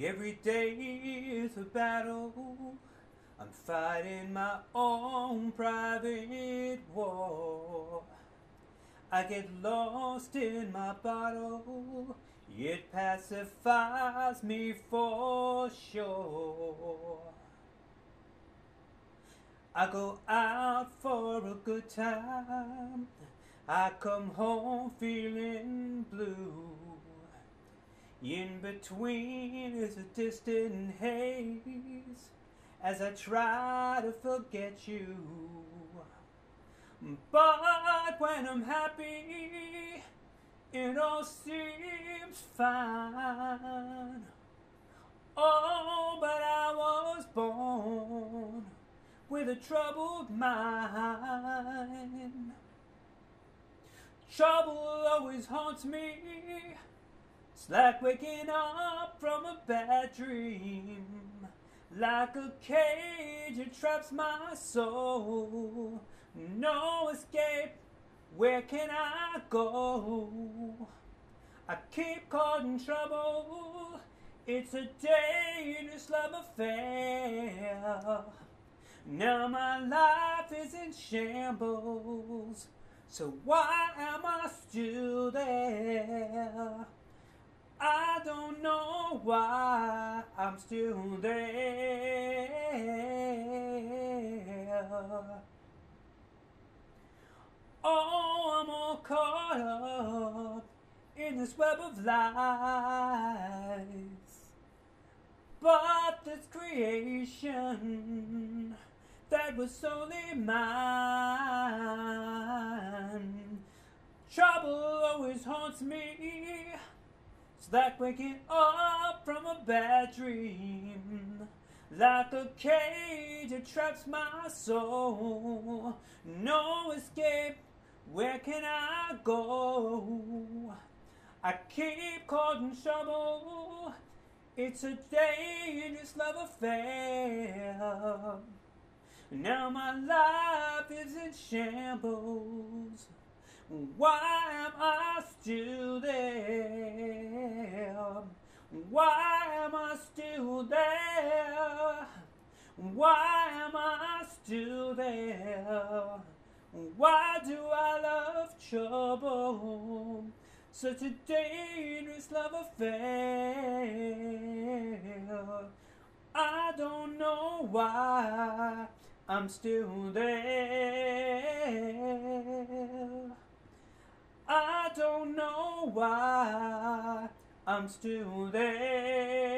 Every day is a battle. I'm fighting my own private war. I get lost in my bottle. It pacifies me for sure. I go out for a good time. I come home feeling blue. In between is a distant haze as I try to forget you. But when I'm happy, it all seems fine. Oh, but I was born with a troubled mind. Trouble always haunts me. It's like waking up from a bad dream. Like a cage, it traps my soul. No escape, where can I go? I keep causing trouble. It's a dangerous love affair. Now my life is in shambles. So why am I still there? I don't know why I'm still there. Oh, I'm all caught up in this web of lies. But this creation that was only mine. Trouble always haunts me. It's like waking up from a bad dream. Like a cage, it traps my soul. No escape, where can I go? I keep causing trouble. It's a dangerous love affair. Now my life is in shambles. Why am I still Why am I still there? Why do I love trouble? Such a dangerous love affair. I don't know why I'm still there. I don't know why I'm still there.